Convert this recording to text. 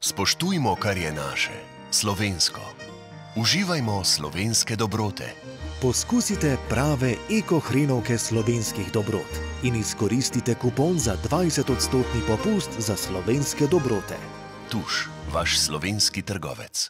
Spoštujmo, kar je naše, slovensko. Uživajmo slovenske dobrote. Poskusite prave ekohrenovke slovenskih dobrot in izkoristite kupon za 20-odstotni popust za slovenske dobrote. Tuš, vaš slovenski trgovec.